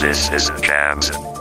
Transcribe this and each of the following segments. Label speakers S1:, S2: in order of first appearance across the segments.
S1: This is Jams.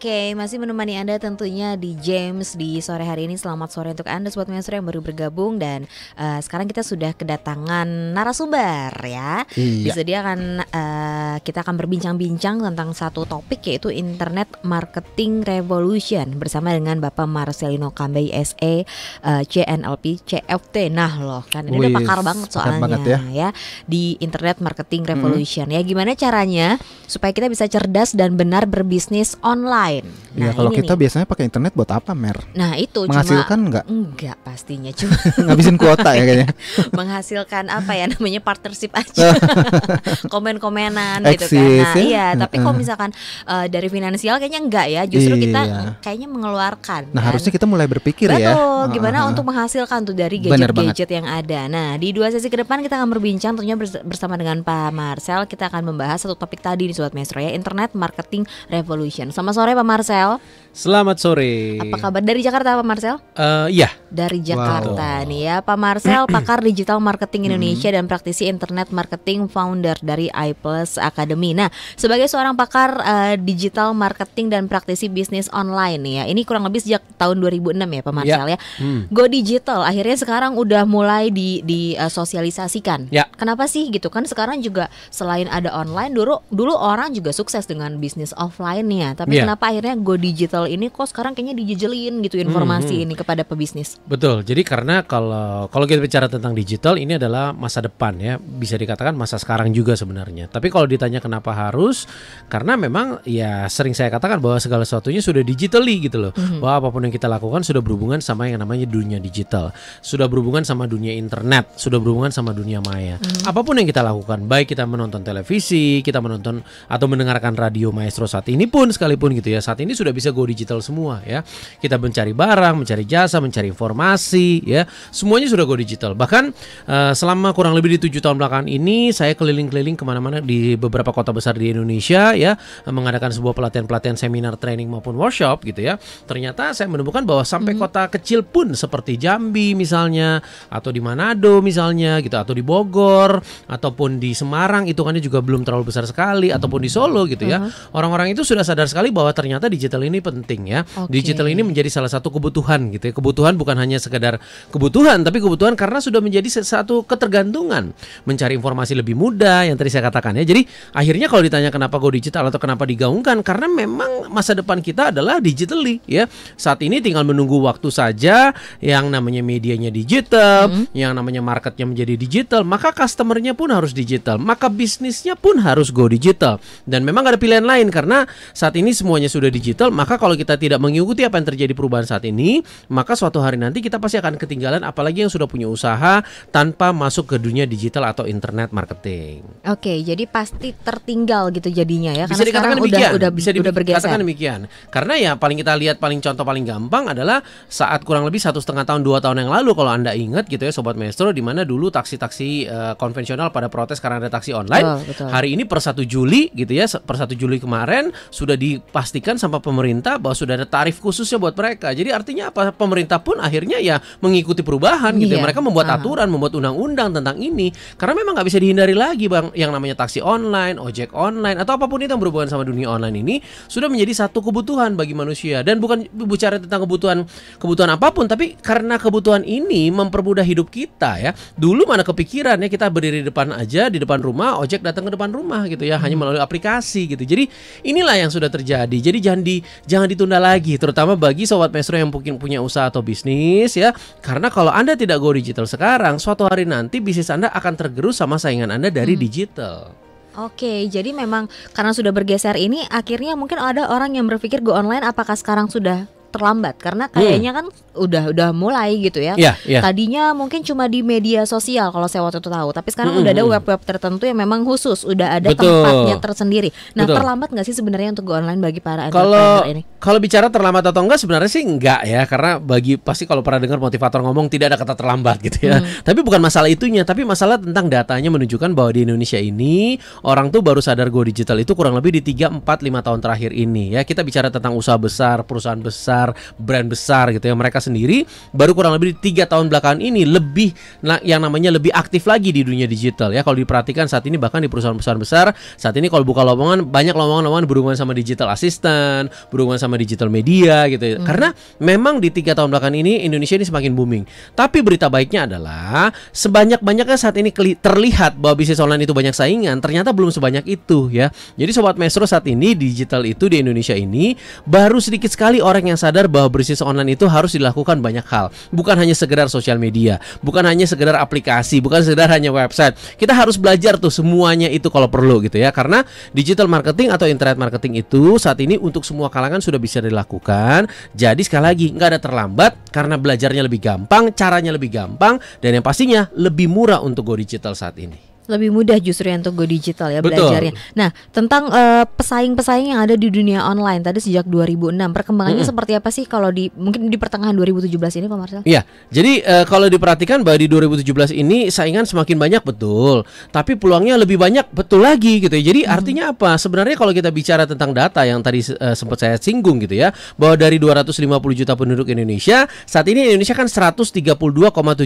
S2: Oke, masih menemani Anda tentunya di James di sore hari ini. Selamat sore untuk Anda sobat maestro yang baru bergabung dan uh, sekarang kita sudah kedatangan narasumber ya.
S3: Iya.
S2: Disediakan uh, kita akan berbincang-bincang tentang satu topik yaitu Internet Marketing Revolution bersama dengan Bapak Marcelino Kambey SE uh, CNLP CFT. Nah, loh kan ini udah pakar banget soalnya
S3: banget ya.
S2: di Internet Marketing Revolution. Ya, gimana caranya supaya kita bisa cerdas dan benar berbisnis online?
S3: Iya, kalau
S2: ini
S3: kita
S2: nih.
S3: biasanya pakai internet buat apa, Mer?
S2: Nah itu
S3: Menghasilkan
S2: cuma
S3: nggak?
S2: enggak pastinya cuma
S3: Ngabisin kuota ya kayaknya.
S2: menghasilkan apa ya namanya partnership aja komen-komenan gitu kan nah,
S3: ya?
S2: iya tapi kalau misalkan eh, dari finansial kayaknya enggak ya justru kita
S3: Iya.
S2: kayaknya mengeluarkan
S3: Nah,
S2: kan.
S3: harusnya kita mulai berpikir
S2: Betul,
S3: ya.
S2: gimana
S3: Heeh.
S2: untuk menghasilkan tuh dari gadget-gadget yang ada. Nah, di dua sesi ke depan kita akan berbincang tentunya bers- bersama dengan Pak Marcel. Kita akan membahas satu topik tadi di Sobat Maestro ya, Internet Marketing Revolution. Selamat sore Pak Marcel.
S4: Selamat sore.
S2: Apa kabar dari Jakarta Pak Marcel?
S4: Eh, iya,
S2: Dari Jakarta nih ya, Pak Marcel pakar digital marketing Indonesia dan praktisi internet marketing founder dari iPlus Academy. Nah, sebagai seorang pakar eh, digital marketing dan praktisi bisnis online nih ya, ini kurang lebih sejak tahun 2006 ya Pak Marcel ya.
S4: Hmm.
S2: Go digital akhirnya sekarang udah mulai di di eh, sosialisasikan.
S4: Ya.
S2: Kenapa sih gitu kan sekarang juga selain ada online dulu dulu orang juga sukses dengan bisnis offline ya. Tapi
S4: Ya.
S2: kenapa akhirnya go digital ini kok sekarang kayaknya dijejelin gitu informasi ini kepada pebisnis.
S4: betul. Jadi karena kalau kalau kita bicara tentang digital ini adalah masa depan ya, bisa dikatakan masa sekarang juga sebenarnya. Tapi kalau ditanya kenapa harus, karena memang ya sering saya katakan bahwa segala sesuatunya sudah digitally gitu loh. Bahwa apa pun yang kita lakukan sudah berhubungan sama yang namanya dunia digital, sudah berhubungan sama dunia internet, sudah berhubungan sama dunia maya. Apa pun yang kita lakukan, baik kita menonton televisi, kita menonton atau mendengarkan radio maestro saat ini pun sekalipun gitu ya, saat ini sudah bisa go digital semua ya. Kita mencari barang, mencari jasa, mencari informasi ya, semuanya sudah go digital. Bahkan eh, selama kurang lebih di tujuh tahun belakangan ini, saya keliling-keliling ke mana-mana di beberapa kota besar di Indonesia ya, mengadakan sebuah pelatihan-pelatihan seminar, training maupun workshop gitu ya. Ternyata saya menemukan bahwa sampai kota kecil pun seperti Jambi misalnya, atau di Manado misalnya gitu, atau di Bogor, ataupun di Semarang itu kan juga belum terlalu besar sekali, ataupun di Solo gitu ya. Orang-orang itu sudah sadar sekali bahwa ternyata digital ini penting ya.
S2: Oke.
S4: Digital ini menjadi salah satu kebutuhan gitu ya. Kebutuhan bukan hanya sekedar kebutuhan, tapi kebutuhan karena sudah menjadi satu ketergantungan. Mencari informasi lebih mudah yang tadi saya katakan ya. Jadi akhirnya kalau ditanya kenapa go digital atau kenapa digaungkan karena memang masa depan kita adalah digitally ya. Saat ini tinggal menunggu waktu saja yang namanya medianya digital, yang namanya marketnya menjadi digital, maka customernya pun harus digital, maka bisnisnya pun harus go digital. Dan memang gak ada pilihan lain karena saat ini semuanya sudah digital, maka kalau kita tidak mengikuti apa yang terjadi perubahan saat ini, maka suatu hari nanti kita pasti akan ketinggalan apalagi yang sudah punya usaha tanpa masuk ke dunia digital atau internet marketing.
S2: Oke, jadi pasti tertinggal gitu jadinya ya
S4: bisa
S2: karena
S4: dikatakan
S2: sekarang
S4: demikian.
S2: udah udah
S4: bisa
S2: udah bergeser.
S4: demikian. Karena ya paling kita lihat paling contoh paling gampang adalah saat kurang lebih satu setengah tahun dua tahun yang lalu kalau anda ingat gitu ya sobat maestro di mana dulu taksi-taksi eh, konvensional pada protes karena ada taksi online.
S2: Betul.
S4: Hari ini per 1 Juli gitu ya per 1 Juli kemarin sudah dipastikan sama pemerintah bahwa sudah ada tarif khususnya buat mereka. Jadi artinya apa? Pemerintah pun akhirnya ya mengikuti perubahan gitu. ya.
S2: Iya.
S4: Mereka membuat
S2: Ah.
S4: aturan, membuat undang-undang tentang ini karena memang nggak bisa dihindari lagi bang yang namanya taksi online, ojek online atau apa pun itu yang berhubungan sama dunia online ini sudah menjadi satu kebutuhan bagi manusia dan bukan bicara tentang kebutuhan kebutuhan apa pun tapi karena kebutuhan ini mempermudah hidup kita ya. Dulu mana kepikiran ya kita berdiri di depan aja di depan rumah, ojek datang ke depan rumah gitu ya hanya melalui aplikasi gitu. Jadi inilah yang sudah terjadi. Jadi jangan di jangan ditunda lagi terutama bagi sobat maestro yang mungkin punya usaha atau bisnis ya. Karena kalau Anda tidak go digital sekarang, suatu hari nanti bisnis Anda akan tergerus sama saingan Anda dari digital.
S2: Oke, jadi memang karena sudah bergeser ini akhirnya mungkin ada orang yang berpikir go online apakah sekarang sudah terlambat karena kayaknya kan udah udah mulai gitu ya.
S4: Iya, iya.
S2: Tadinya mungkin cuma di media sosial kalau saya waktu itu tahu, tapi sekarang
S4: Mm-mm.
S2: udah ada web-web tertentu yang memang khusus, udah ada
S4: Betul.
S2: tempatnya tersendiri. Nah,
S4: Betul.
S2: terlambat nggak sih sebenarnya untuk go online bagi para
S4: Kalau
S2: ini?
S4: kalau bicara terlambat atau enggak sebenarnya sih enggak ya karena bagi pasti kalau pernah dengar motivator ngomong tidak ada kata terlambat gitu ya. Tapi bukan masalah itunya, tapi masalah tentang datanya menunjukkan bahwa di Indonesia ini orang tuh baru sadar go digital itu kurang lebih di 3 4 5 tahun terakhir ini ya. Kita bicara tentang usaha besar, perusahaan besar, brand besar gitu ya. Mereka mereka sendiri baru kurang lebih tiga tahun belakangan ini lebih yang namanya lebih aktif lagi di dunia digital ya. Kalau diperhatikan saat ini bahkan di perusahaan-perusahaan besar saat ini kalau buka lowongan banyak lowongan-lowongan berhubungan sama digital assistant, berhubungan sama digital media gitu. ya. Karena memang di tiga tahun belakangan ini Indonesia ini semakin booming. Tapi berita baiknya adalah sebanyak-banyaknya saat ini terlihat bahwa bisnis online itu banyak saingan, ternyata belum sebanyak itu ya. Jadi sobat Maestro saat ini digital itu di Indonesia ini baru sedikit sekali orang yang sadar bahwa bisnis online itu harus dilakukan banyak hal. Bukan hanya sekedar sosial media, bukan hanya sekedar aplikasi, bukan sekedar hanya website. Kita harus belajar tuh semuanya itu kalau perlu gitu ya. Karena digital marketing atau internet marketing itu saat ini untuk semua kalangan sudah bisa dilakukan. Jadi sekali lagi nggak ada terlambat karena belajarnya lebih gampang, caranya lebih gampang dan yang pastinya lebih murah untuk go digital saat ini.
S2: Lebih mudah justru yang untuk go digital ya
S4: Betul.
S2: belajarnya. Nah, tentang eh, pesaing-pesaing yang ada di dunia online tadi sejak 2006, perkembangannya
S4: Mm-mm.
S2: seperti apa sih kalau di mungkin di pertengahan 2017 ini Pak Marcel?
S4: Iya, jadi eh, kalau diperhatikan bahwa di 2017 ini saingan semakin banyak betul, tapi peluangnya lebih banyak betul lagi gitu ya. Jadi artinya apa? Sebenarnya kalau kita bicara tentang data yang tadi eh, sempat saya singgung gitu ya, bahwa dari 250 juta penduduk Indonesia, saat ini Indonesia kan 132,7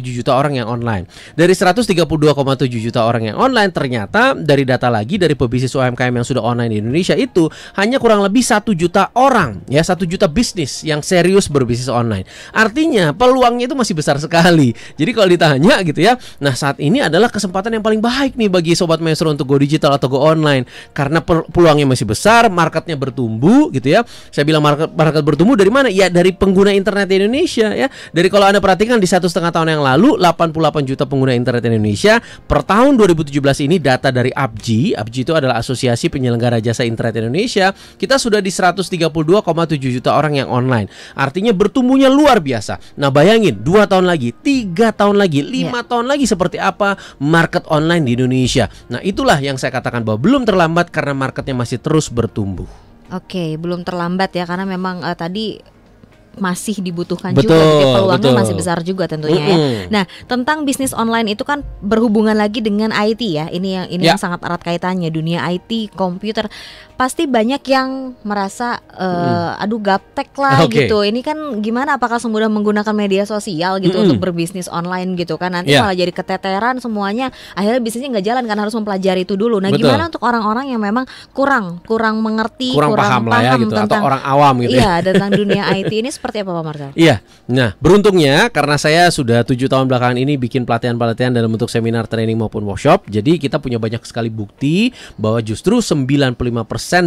S4: juta orang yang online. Dari 132,7 juta orang yang online ternyata dari data lagi dari pebisnis UMKM yang sudah online di Indonesia itu hanya kurang lebih satu juta orang ya satu juta bisnis yang serius berbisnis online. Artinya peluangnya itu masih besar sekali. Jadi kalau ditanya gitu ya, nah saat ini adalah kesempatan yang paling baik nih bagi sobat maestro untuk go digital atau go online karena peluangnya masih besar, marketnya bertumbuh gitu ya. Saya bilang market market bertumbuh dari mana? Ya dari pengguna internet di Indonesia ya. Dari kalau anda perhatikan di satu setengah tahun yang lalu 88 juta pengguna internet Indonesia per tahun 2017 ini data dari APJI, APJI itu adalah Asosiasi Penyelenggara Jasa Internet Indonesia, kita sudah di 132,7 juta orang yang online. Artinya bertumbuhnya luar biasa. Nah, bayangin dua tahun lagi, tiga tahun lagi, lima tahun lagi seperti apa market online di Indonesia. Nah, itulah yang saya katakan bahwa belum terlambat karena marketnya masih terus bertumbuh.
S2: Oke, belum terlambat ya karena memang eh, tadi masih dibutuhkan
S4: Betul,
S2: juga, jadi peluangnya
S4: betul.
S2: masih besar juga tentunya ya.
S4: Mm-mm.
S2: Nah, tentang bisnis online itu kan berhubungan lagi dengan IT ya. Ini yang ini
S4: Ya.
S2: yang sangat erat kaitannya dunia IT, komputer. Pasti banyak yang merasa eh, aduh gaptek lah
S4: Oke.
S2: gitu. Ini kan gimana apakah semudah menggunakan media sosial gitu
S4: Mm-mm.
S2: untuk berbisnis online gitu kan. Nanti
S4: Ya.
S2: malah jadi keteteran semuanya. Akhirnya bisnisnya nggak jalan kan harus mempelajari itu dulu. Nah,
S4: Betul.
S2: gimana untuk orang-orang yang memang kurang kurang mengerti,
S4: Kurang, paham lah ya gitu atau
S2: tentang
S4: orang awam gitu ya.
S2: Iya, tentang dunia IT ini seperti apa Pak Marcel?
S4: Iya, nah beruntungnya karena saya sudah tujuh tahun belakangan ini bikin pelatihan-pelatihan dalam bentuk seminar, training maupun workshop, jadi kita punya banyak sekali bukti bahwa justru 95%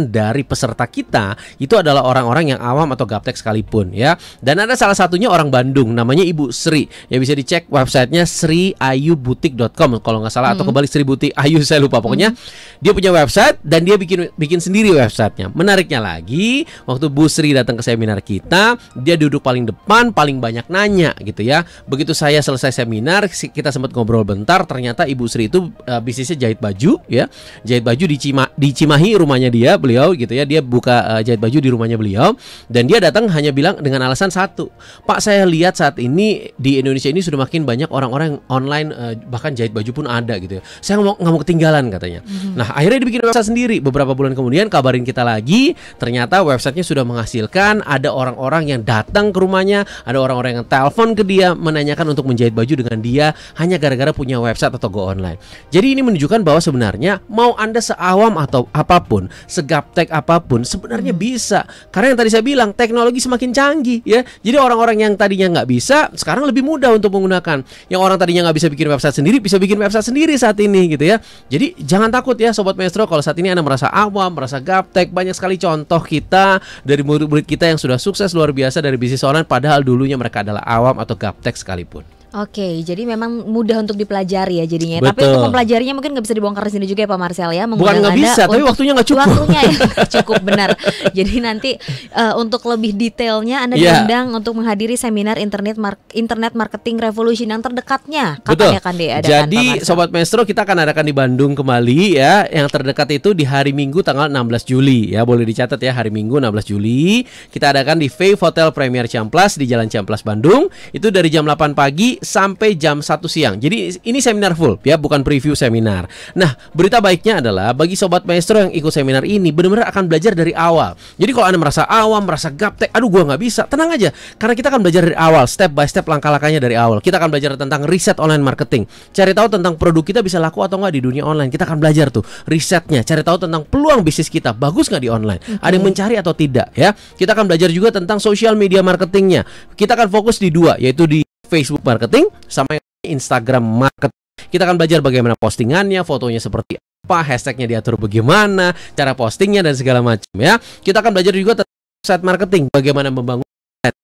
S4: dari peserta kita itu adalah orang-orang yang awam atau gaptek sekalipun ya. Dan ada salah satunya orang Bandung, namanya Ibu Sri, ya bisa dicek websitenya sriayubutik.com kalau nggak salah atau kebalik Sri Butik Ayu saya lupa pokoknya dia punya website dan dia bikin bikin sendiri websitenya. Menariknya lagi, waktu Bu Sri datang ke seminar kita, dia duduk paling depan, paling banyak nanya gitu ya. Begitu saya selesai seminar, kita sempat ngobrol bentar, ternyata Ibu Sri itu eh, bisnisnya jahit baju ya. Jahit baju di Cima di Cimahi rumahnya dia, beliau gitu ya. Dia buka eh, jahit baju di rumahnya beliau dan dia datang hanya bilang dengan alasan satu. Pak, saya lihat saat ini di Indonesia ini sudah makin banyak orang-orang yang online eh, bahkan jahit baju pun ada gitu ya. Saya nggak mau nggak mau ketinggalan katanya. Nah, akhirnya dibikin website sendiri. Beberapa bulan kemudian kabarin kita lagi, ternyata websitenya sudah menghasilkan. Ada orang-orang yang datang ke rumahnya, ada orang-orang yang telepon ke dia menanyakan untuk menjahit baju dengan dia hanya gara-gara punya website atau go online. Jadi ini menunjukkan bahwa sebenarnya mau anda seawam atau apa pun, segaptek apa pun, sebenarnya bisa. Karena yang tadi saya bilang teknologi semakin canggih ya. Jadi orang-orang yang tadinya nggak bisa, sekarang lebih mudah untuk menggunakan. Yang orang tadinya nggak bisa bikin website sendiri, bisa bikin website sendiri saat ini gitu ya. Jadi jangan takut ya sobat maestro kalau saat ini anda merasa awam, merasa gaptek, banyak sekali contoh kita dari murid-murid kita yang sudah sukses luar biasa dari bisnis online padahal dulunya mereka adalah awam atau gaptek sekalipun.
S2: Oke, jadi memang mudah untuk dipelajari ya jadinya. Tapi
S4: Betul.
S2: untuk mempelajarinya mungkin nggak bisa dibongkar di sini juga ya Pak Marcel ya.
S4: Bukan nggak bisa, tapi waktunya nggak cukup.
S2: Waktunya ya cukup benar. Jadi nanti eh, untuk lebih detailnya Anda
S4: Iya.
S2: diundang untuk menghadiri seminar internet mar- internet marketing revolution yang terdekatnya. Kapan
S4: Betul.
S2: ya kan diadakan Pak
S4: Jadi
S2: Marcel?
S4: Sobat Maestro kita akan adakan di Bandung kembali ya. Yang terdekat itu di hari Minggu tanggal 16 Juli ya. Boleh dicatat ya hari Minggu 16 Juli. Kita adakan di Faith Hotel Premier Ciamplas di Jalan Ciamplas Bandung. Itu dari jam 8 pagi pagi sampai jam 1 siang. Jadi ini seminar full ya, bukan preview seminar. Nah, berita baiknya adalah bagi sobat maestro yang ikut seminar ini benar-benar akan belajar dari awal. Jadi kalau Anda merasa awam, merasa gaptek, aduh gua nggak bisa, tenang aja. Karena kita akan belajar dari awal, step by step langkah-langkahnya dari awal. Kita akan belajar tentang riset online marketing. Cari tahu tentang produk kita bisa laku atau nggak di dunia online. Kita akan belajar tuh risetnya, cari tahu tentang peluang bisnis kita bagus nggak di online. Ada yang mencari atau tidak ya. Kita akan belajar juga tentang social media marketingnya. Kita akan fokus di dua, yaitu di Facebook marketing sama Instagram marketing. Kita akan belajar bagaimana postingannya, fotonya seperti apa, hashtagnya diatur bagaimana, cara postingnya dan segala macam ya. Kita akan belajar juga tentang website marketing, bagaimana membangun website.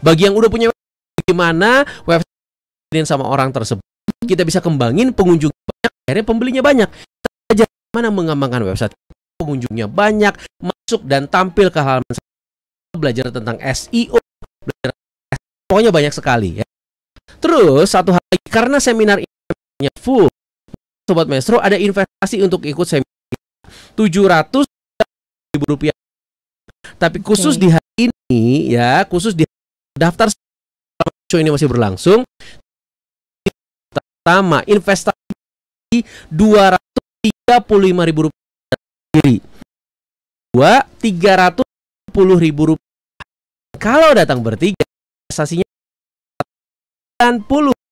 S4: Bagi yang udah punya bagaimana website sama orang tersebut, kita bisa kembangin pengunjung banyak, akhirnya pembelinya banyak. Kita belajar bagaimana mengembangkan website, pengunjungnya banyak, masuk dan tampil ke halaman belajar tentang SEO, belajar pokoknya banyak sekali ya. Terus satu hal lagi karena seminar ini full, sobat maestro ada investasi untuk ikut seminar tujuh ratus ribu rupiah. Tapi khusus
S2: Oke.
S4: di hari ini ya, khusus di daftar show ini masih berlangsung. Pertama investasi dua ratus tiga puluh lima ribu rupiah sendiri. Dua tiga ratus puluh ribu rupiah. Kalau datang bertiga investasinya 90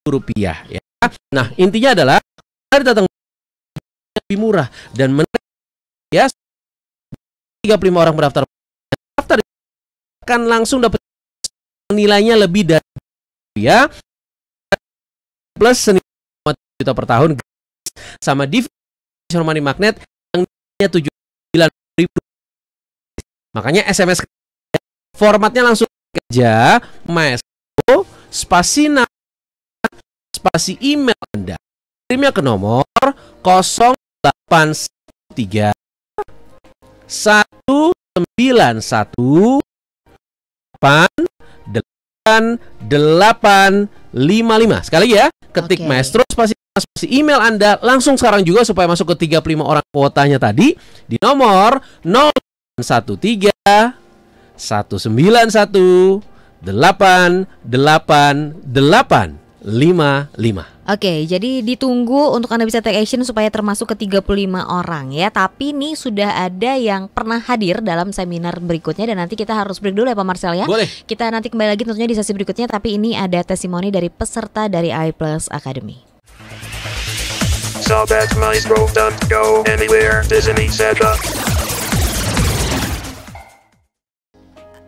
S4: rupiah ya. Nah, intinya adalah mari datang lebih murah dan menarik ya 35 orang berdaftar daftar akan langsung dapat nilainya lebih dari ya. Plus senilai 5 juta per tahun. Sama divisi money magnet yang nilainya 79 ribu. Makanya SMS formatnya langsung aja maestro spasi spasi email Anda. Kirimnya ke nomor 083 191 8855. Sekali lagi ya, ketik
S2: Oke.
S4: maestro spasi spasi email Anda langsung sekarang juga supaya masuk ke 35 orang kuotanya tadi di nomor 013 191 888 55.
S2: Oke, jadi ditunggu untuk Anda bisa take action supaya termasuk ke 35 orang ya. Tapi nih sudah ada yang pernah hadir dalam seminar berikutnya dan nanti kita harus break dulu ya Pak Marcel ya.
S4: Boleh.
S2: Kita nanti kembali lagi tentunya di sesi berikutnya tapi ini ada testimoni dari peserta dari iPlus Academy.
S1: Go anywhere. Disney said up.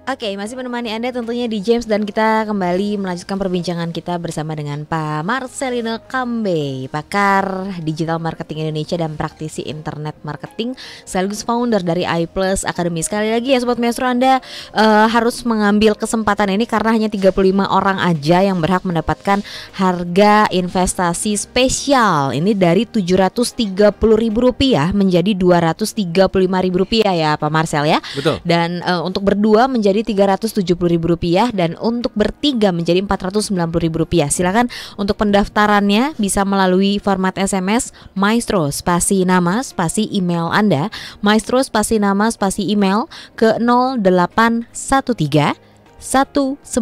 S2: Oke, masih menemani Anda tentunya di James dan kita kembali melanjutkan perbincangan kita bersama dengan Pak Marcelino Kambe, pakar digital marketing Indonesia dan praktisi internet marketing sekaligus founder dari iPlus Academy. Sekali lagi ya Sobat Maestro Anda eh, harus mengambil kesempatan ini karena hanya 35 orang aja yang berhak mendapatkan harga investasi spesial. Ini dari Rp730.000 menjadi Rp235.000 ya Pak Marcel ya.
S4: Betul.
S2: Dan eh, untuk berdua menjadi Rp370.000 dan untuk bertiga menjadi Rp490.000. Silakan untuk pendaftarannya bisa melalui format SMS Maestro spasi nama spasi email Anda, Maestro spasi nama spasi email ke 0813 191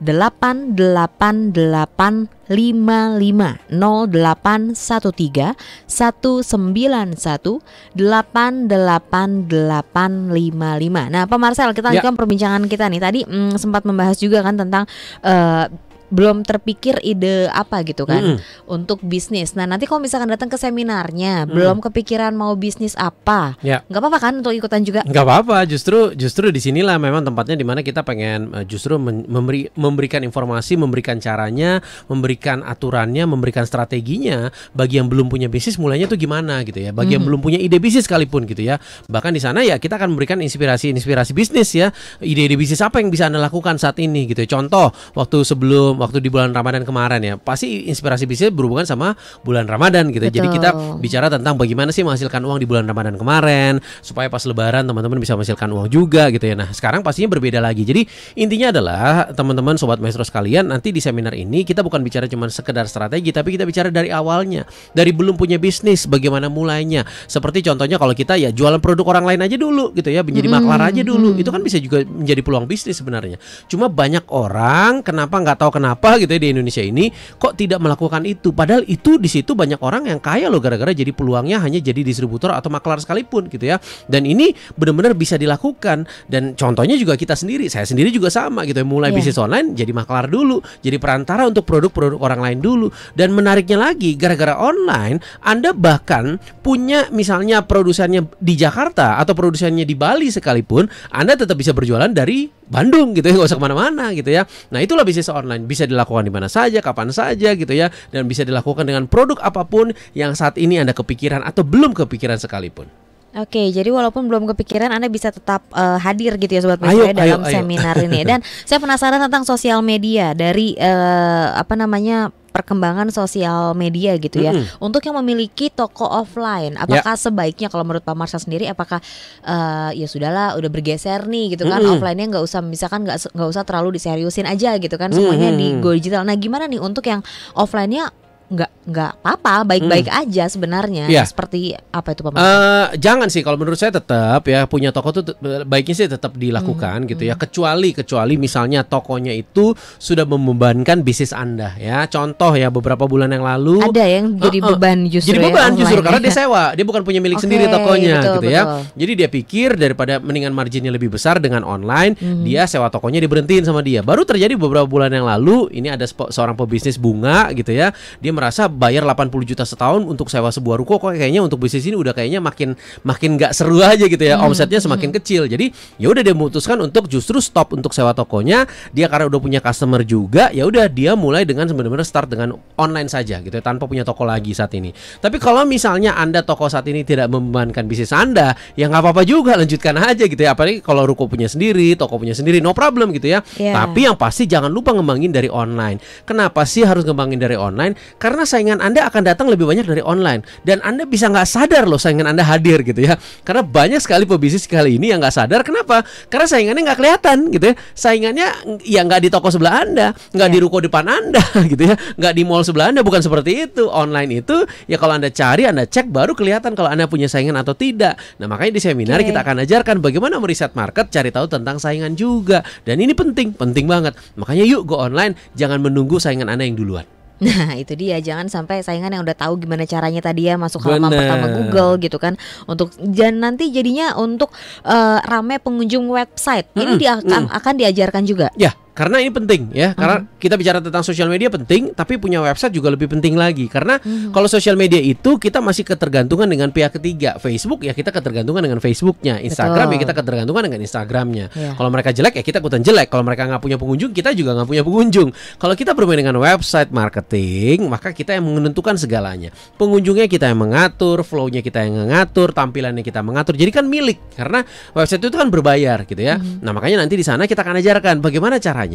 S2: 88855 0813 191 88855. Nah, Pak Marcel, kita
S4: Ya.
S2: lanjutkan perbincangan kita nih. Tadi mm, sempat membahas juga kan tentang eh, belum terpikir ide apa gitu kan
S4: Mm-mm.
S2: untuk bisnis. Nah, nanti kalau misalkan datang ke seminarnya, belum kepikiran mau bisnis apa, nggak apa-apa kan untuk ikutan juga?
S4: Nggak apa-apa, justru justru di sinilah memang tempatnya di mana kita pengen eh, justru memberi memberikan informasi, memberikan caranya, memberikan aturannya, memberikan strateginya bagi yang belum punya bisnis mulainya tuh gimana gitu ya, bagi yang belum punya ide bisnis sekalipun gitu ya. Bahkan di sana ya kita akan memberikan inspirasi-inspirasi bisnis ya, ide-ide bisnis apa yang bisa anda lakukan saat ini gitu. ya. Contoh waktu sebelum waktu di bulan Ramadan kemarin ya, pasti inspirasi bisnis berhubungan sama bulan Ramadan gitu. Jadi
S2: Betul.
S4: kita bicara tentang bagaimana sih menghasilkan uang di bulan Ramadan kemarin supaya pas lebaran teman-teman bisa menghasilkan uang juga gitu ya. Nah, sekarang pastinya berbeda lagi. Jadi intinya adalah teman-teman sobat maestro sekalian nanti di seminar ini kita bukan bicara cuma sekedar strategi tapi kita bicara dari awalnya. Dari belum punya bisnis bagaimana mulainya. Seperti contohnya kalau kita ya jualan produk orang lain aja dulu gitu ya, menjadi maklar aja dulu. Itu kan bisa juga menjadi peluang bisnis sebenarnya. Cuma banyak orang kenapa nggak tahu kenapa kenapa gitu ya di Indonesia ini kok tidak melakukan itu? Padahal itu di situ banyak orang yang kaya loh gara-gara jadi peluangnya hanya jadi distributor atau maklar sekalipun gitu ya. Dan ini benar-benar bisa dilakukan dan contohnya juga kita sendiri, saya sendiri juga sama gitu ya. Mulai
S2: Iya.
S4: bisnis online jadi maklar dulu, jadi perantara untuk produk-produk orang lain dulu. Dan menariknya lagi gara-gara online Anda bahkan punya misalnya produsennya di Jakarta atau produsennya di Bali sekalipun, Anda tetap bisa berjualan dari Bandung gitu ya, nggak usah ke mana-mana gitu ya. Nah itulah bisnis online bisa dilakukan di mana saja, kapan saja gitu ya, dan bisa dilakukan dengan produk apa pun yang saat ini anda kepikiran atau belum kepikiran sekalipun.
S2: Oke, jadi walaupun belum kepikiran Anda bisa tetap eh, hadir gitu ya sobat
S4: Ayo,
S2: Misteri dalam
S4: ayo, ayo.
S2: seminar ini. Dan saya penasaran tentang sosial media dari eh, apa namanya perkembangan sosial media gitu ya.
S4: Mm-mm.
S2: Untuk yang memiliki toko offline, apakah sebaiknya kalau menurut Pak Marsha sendiri apakah eh, ya sudahlah udah bergeser nih gitu kan
S4: Mm-mm.
S2: offline-nya nggak usah misalkan nggak nggak usah terlalu diseriusin aja gitu kan semuanya di
S4: Mm-mm.
S2: go digital. Nah, gimana nih untuk yang offline-nya nggak nggak apa-apa baik-baik aja sebenarnya
S4: Iya.
S2: seperti apa itu Marsha?
S4: Eh, jangan sih kalau menurut saya tetap ya punya toko tuh baiknya sih tetap dilakukan gitu ya kecuali kecuali misalnya tokonya itu sudah membebankan bisnis anda ya contoh ya beberapa bulan yang lalu
S2: Ada yang jadi
S4: Uh, uh,
S2: beban justru
S4: jadi
S2: ya,
S4: beban justru
S2: online
S4: karena
S2: ya.
S4: dia sewa dia bukan punya milik
S2: Oke,
S4: sendiri tokonya
S2: betul,
S4: gitu ya
S2: betul.
S4: jadi dia pikir daripada mendingan marginnya lebih besar dengan online
S2: Mhm.
S4: dia sewa tokonya diberhentiin sama dia baru terjadi beberapa bulan yang lalu ini ada seorang pebisnis bunga gitu ya dia merasa bayar 80 juta setahun untuk sewa sebuah ruko kok kayaknya untuk bisnis ini udah kayaknya makin makin nggak seru aja gitu ya.
S2: Mhm,
S4: omsetnya semakin kecil. Jadi ya udah dia memutuskan untuk justru stop untuk sewa tokonya. Dia karena udah punya customer juga ya udah dia mulai dengan benar-benar start dengan online saja gitu ya tanpa punya toko lagi saat ini. Tapi kalau misalnya anda toko saat ini tidak membebankan bisnis anda ya nggak apa-apa juga lanjutkan aja gitu ya. Apalagi kalau ruko punya sendiri toko punya sendiri no problem gitu ya.
S2: Iya.
S4: tapi yang pasti jangan lupa ngembangin dari online. Kenapa sih harus ngembangin dari online? karena saingan anda akan datang lebih banyak dari online. Dan anda bisa nggak sadar loh saingan anda hadir gitu ya. Karena banyak sekali pebisnis kali ini yang nggak sadar. Kenapa? Karena saingannya nggak kelihatan gitu ya. Saingannya ya nggak di toko sebelah anda nggak
S2: Ya.
S4: di ruko depan anda gitu ya. Nggak di mall sebelah anda bukan seperti itu. Online itu ya kalau anda cari anda cek baru kelihatan kalau anda punya saingan atau tidak. Nah makanya di seminar
S2: Oke.
S4: kita akan ajarkan bagaimana meriset market cari tahu tentang saingan juga. Dan ini penting penting banget. Makanya yuk go online jangan menunggu saingan anda yang duluan
S2: Nah itu dia. Jangan sampai saingan yang udah tahu gimana caranya tadi ya masuk halaman
S4: Bener.
S2: pertama Google gitu kan. Untuk dan nanti jadinya untuk eh, rame pengunjung website. Ini
S4: Mm-mm,
S2: dia akan, akan diajarkan juga.
S4: Ya, karena ini penting ya. Karena kita bicara tentang sosial media penting, tapi punya website juga lebih penting lagi. Karena kalau sosial media itu kita masih ketergantungan dengan pihak ketiga. Facebook ya kita ketergantungan dengan Facebooknya. Instagram
S2: Betul.
S4: ya kita ketergantungan dengan Instagramnya.
S2: Iya.
S4: Kalau mereka jelek ya kita ikutan jelek. Kalau mereka nggak punya pengunjung, kita juga nggak punya pengunjung. Kalau kita bermain dengan website marketing, maka kita yang menentukan segalanya. Pengunjungnya kita yang mengatur, flow-nya kita yang mengatur, tampilannya kita mengatur. Jadi kan milik karena website itu kan berbayar gitu ya. Nah, makanya nanti di sana kita akan ajarkan bagaimana caranya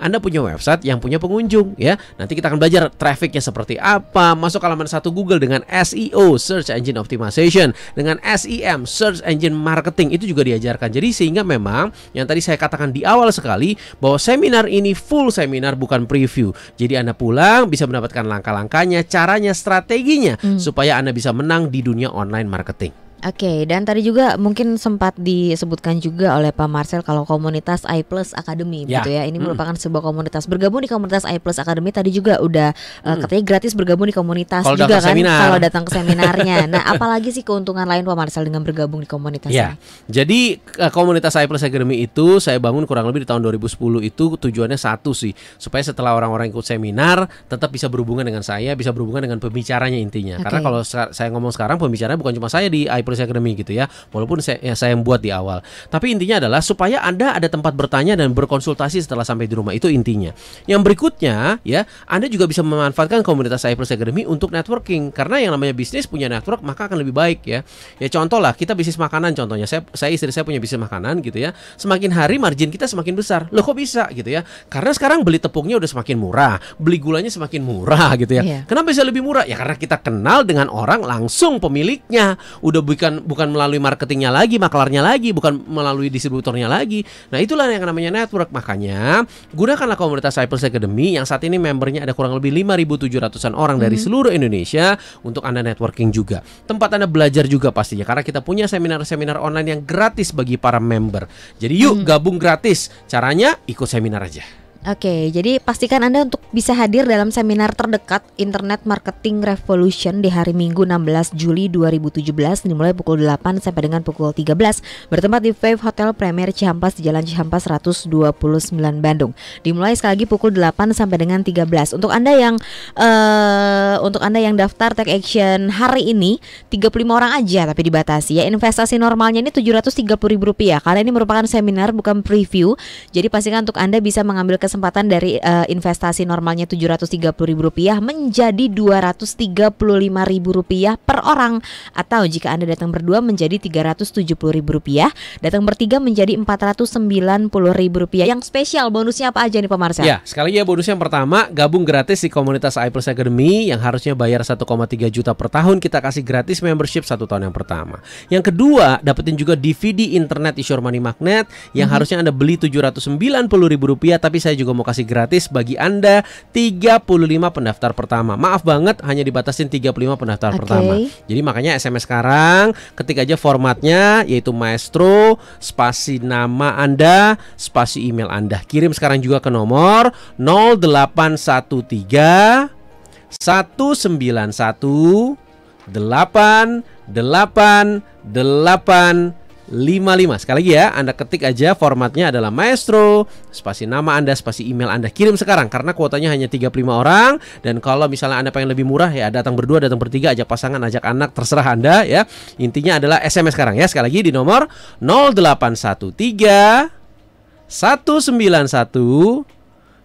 S4: Anda punya website yang punya pengunjung ya. Nanti kita akan belajar trafficnya seperti apa, masuk halaman satu Google dengan SEO, Search Engine Optimization, dengan SEM, Search Engine Marketing itu juga diajarkan. Jadi sehingga memang yang tadi saya katakan di awal sekali bahwa seminar ini full seminar bukan preview. Jadi Anda pulang bisa mendapatkan langkah-langkahnya, caranya, strateginya supaya Anda bisa menang di dunia online marketing.
S2: Oke, dan tadi juga mungkin sempat disebutkan juga oleh Pak Marcel kalau komunitas iPlus Academy
S4: Ya.
S2: gitu ya. Ini
S4: Mm.
S2: merupakan sebuah komunitas. Bergabung di komunitas iPlus Academy tadi juga udah eh, katanya gratis bergabung di komunitas
S4: Kalau
S2: juga kan kalau datang ke seminarnya. nah, apalagi sih keuntungan lain Pak Marcel dengan bergabung di komunitas
S4: Ya,
S2: ini?
S4: jadi eh, komunitas iPlus Academy itu saya bangun kurang lebih di tahun 2010 itu tujuannya satu sih supaya setelah orang-orang ikut seminar tetap bisa berhubungan dengan saya, bisa berhubungan dengan pembicaranya intinya.
S2: Oke.
S4: Karena kalau saya ngomong sekarang pembicaranya bukan cuma saya di iPlus Academy gitu ya, walaupun saya, ya, saya yang buat di awal. Tapi intinya adalah supaya anda ada tempat bertanya dan berkonsultasi setelah sampai di rumah itu intinya. Yang berikutnya ya, anda juga bisa memanfaatkan komunitas iPlus Academy untuk networking karena yang namanya bisnis punya network maka akan lebih baik ya. Ya contoh lah kita bisnis makanan contohnya saya saya istri saya punya bisnis makanan gitu ya. Semakin hari margin kita semakin besar. Loh kok bisa gitu ya? Karena sekarang beli tepungnya udah semakin murah, beli gulanya semakin murah gitu ya.
S2: Iya.
S4: Kenapa bisa lebih murah? Ya karena kita kenal dengan orang langsung pemiliknya. Udah bukan bukan melalui marketingnya lagi, maklarnya lagi, bukan melalui distributornya lagi. Nah itulah yang namanya network. Makanya gunakanlah komunitas Cyprus Academy yang saat ini membernya ada kurang lebih 5.700an orang dari seluruh Indonesia untuk anda networking juga. Tempat anda belajar juga pastinya karena kita punya seminar-seminar online yang gratis bagi para member. Jadi yuk gabung gratis. Caranya ikut seminar aja.
S2: Oke, jadi pastikan Anda untuk bisa hadir dalam seminar terdekat Internet Marketing Revolution di hari Minggu 16 Juli 2017 dimulai pukul 8 sampai dengan pukul 13 bertempat di Fave Hotel Premier Cihampas di Jalan Cihampas 129 Bandung. Dimulai sekali lagi pukul 8 sampai dengan 13. Untuk Anda yang eh untuk Anda yang daftar take action hari ini 35 orang aja tapi dibatasi ya. Investasi normalnya ini Rp730.000 karena ini merupakan seminar bukan preview. Jadi pastikan untuk Anda bisa mengambil kesempatan dari eh, investasi normalnya Rp730.000 menjadi Rp235.000 per orang atau jika Anda datang berdua menjadi Rp370.000, datang bertiga menjadi Rp490.000. Yang spesial bonusnya apa aja nih Pak Marcel?
S4: Ya, sekali ya bonus yang pertama gabung gratis di komunitas iPlus Academy yang harusnya bayar 1,3 juta per tahun kita kasih gratis membership satu tahun yang pertama. Yang kedua dapetin juga DVD Internet Is Your Money Magnet yang harusnya anda beli 790 ribu rupiah tapi saya juga mau kasih gratis bagi anda 35 pendaftar pertama. Maaf banget hanya dibatasin 35 pendaftar
S2: Oke.
S4: pertama. Jadi makanya SMS sekarang ketik aja formatnya yaitu Maestro spasi nama Anda spasi email Anda. Kirim sekarang juga ke nomor 0813 191 8 8 8 55 Sekali lagi ya Anda ketik aja formatnya adalah Maestro. Spasi nama Anda, spasi email Anda. Kirim sekarang karena kuotanya hanya 35 orang. Dan kalau misalnya Anda pengen lebih murah ya datang berdua, datang bertiga Ajak pasangan, ajak anak, terserah Anda ya. Intinya adalah SMS sekarang ya. Sekali lagi di nomor 0813 191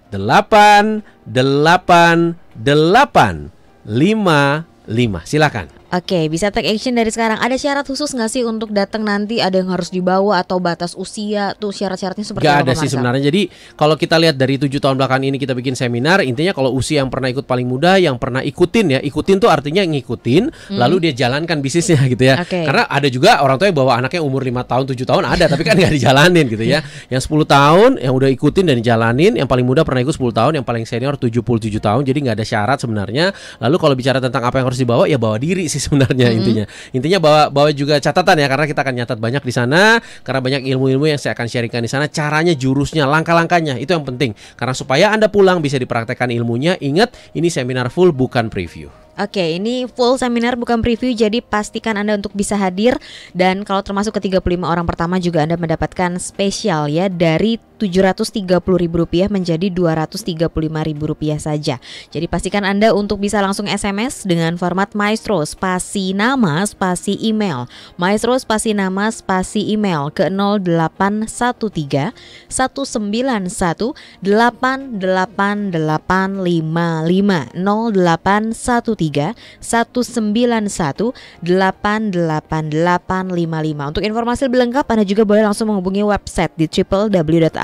S4: 8 8 8 55 Silakan.
S2: Oke, bisa take action dari sekarang. Ada syarat khusus nggak sih untuk datang nanti? Ada yang harus dibawa atau batas usia? Tuh syarat-syaratnya seperti
S4: Gak
S2: apa?
S4: ada sih sebenarnya. Jadi kalau kita lihat dari tujuh tahun belakangan ini kita bikin seminar, intinya kalau usia yang pernah ikut paling muda, yang pernah ikutin ya, ikutin tuh artinya ngikutin, lalu dia jalankan bisnisnya gitu ya.
S2: Hmm. Oke.
S4: Karena ada juga orang tua yang bawa anaknya umur lima tahun, tujuh tahun ada, tapi kan nggak dijalanin gitu ya. Yang 10 tahun yang udah ikutin dan dijalanin, yang paling muda pernah ikut 10 tahun, yang paling senior 77 tahun, jadi nggak ada syarat sebenarnya. Lalu kalau bicara tentang apa yang harus dibawa, ya bawa diri sih sebenarnya intinya. Intinya bawa bawa juga catatan ya, karena kita akan nyatat banyak di sana, karena banyak ilmu-ilmu yang saya akan sharingkan di sana, caranya, jurusnya, langkah-langkahnya itu yang penting. Karena supaya anda pulang bisa dipraktekkan ilmunya. Ingat, ini seminar full bukan preview.
S2: Oke, ini full seminar bukan preview, jadi pastikan Anda untuk bisa hadir dan kalau termasuk ke 35 orang pertama juga Anda mendapatkan spesial ya dari Rp730.000 menjadi Rp235.000 saja. Jadi pastikan Anda untuk bisa langsung SMS dengan format Maestro spasi nama spasi email. Maestro spasi nama spasi email ke 0813 191 88855 0813 191 88855. Untuk informasi lebih lengkap Anda juga boleh langsung menghubungi website di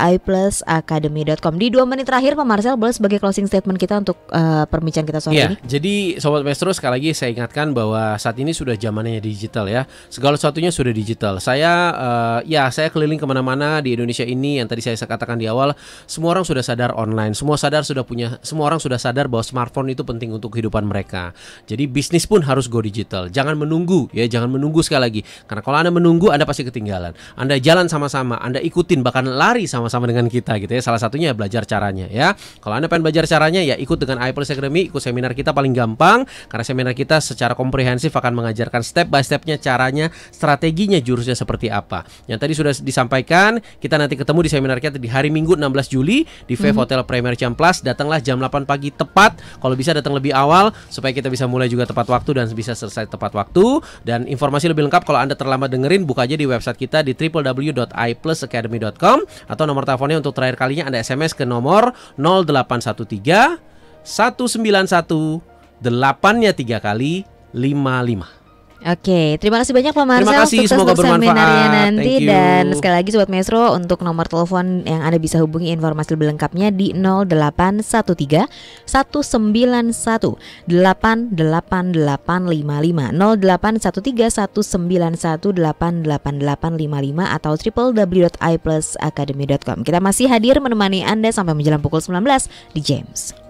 S2: www.iplusacademy.com. Di dua menit terakhir Pak Marcel boleh sebagai closing statement kita untuk eh, perbincangan kita sore
S4: Iya,
S2: ini.
S4: jadi Sobat Maestro sekali lagi saya ingatkan bahwa saat ini sudah zamannya digital ya. Segala sesuatunya sudah digital. Saya eh, ya saya keliling ke mana-mana di Indonesia ini yang tadi saya katakan di awal, semua orang sudah sadar online, semua sadar sudah punya, semua orang sudah sadar bahwa smartphone itu penting untuk kehidupan mereka. Jadi bisnis pun harus go digital. Jangan menunggu ya, jangan menunggu sekali lagi. Karena kalau anda menunggu, anda pasti ketinggalan. Anda jalan sama-sama, anda ikutin bahkan lari sama-sama dengan kita gitu ya. Salah satunya belajar caranya ya. Kalau anda pengen belajar caranya ya ikut dengan iPlus Academy, ikut seminar kita paling gampang karena seminar kita secara komprehensif akan mengajarkan step by stepnya caranya, strateginya, jurusnya seperti apa. Yang tadi sudah disampaikan, kita nanti ketemu di seminar kita di hari Minggu 16 Juli di Vive Hotel Premier Ciamplas. Datanglah jam 8 pagi tepat. Kalau bisa datang lebih awal supaya kita bisa mulai juga tepat waktu dan bisa selesai tepat waktu. Dan informasi lebih lengkap kalau Anda terlambat dengerin buka aja di website kita di www.iplusacademy.com atau nomor teleponnya untuk terakhir kalinya Anda SMS ke nomor 0813 191 8-nya 3 kali 55.
S2: Oke, terima kasih banyak Pak Marcel
S4: Terima kasih,
S2: sukses
S4: semoga bermanfaat.
S2: nanti dan sekali lagi Sobat Mesro untuk nomor telepon yang Anda bisa hubungi informasi lebih lengkapnya di 0813 191 88855 0813 191 88855 atau www.iplusacademy.com. Kita masih hadir menemani Anda sampai menjelang pukul 19 di James.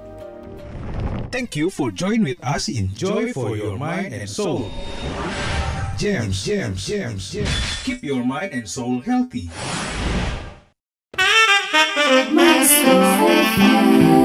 S5: Thank you for joining with us in Joy for Your Mind and Soul. Gems, gems, gems, gems. Keep your mind and soul healthy. My soul.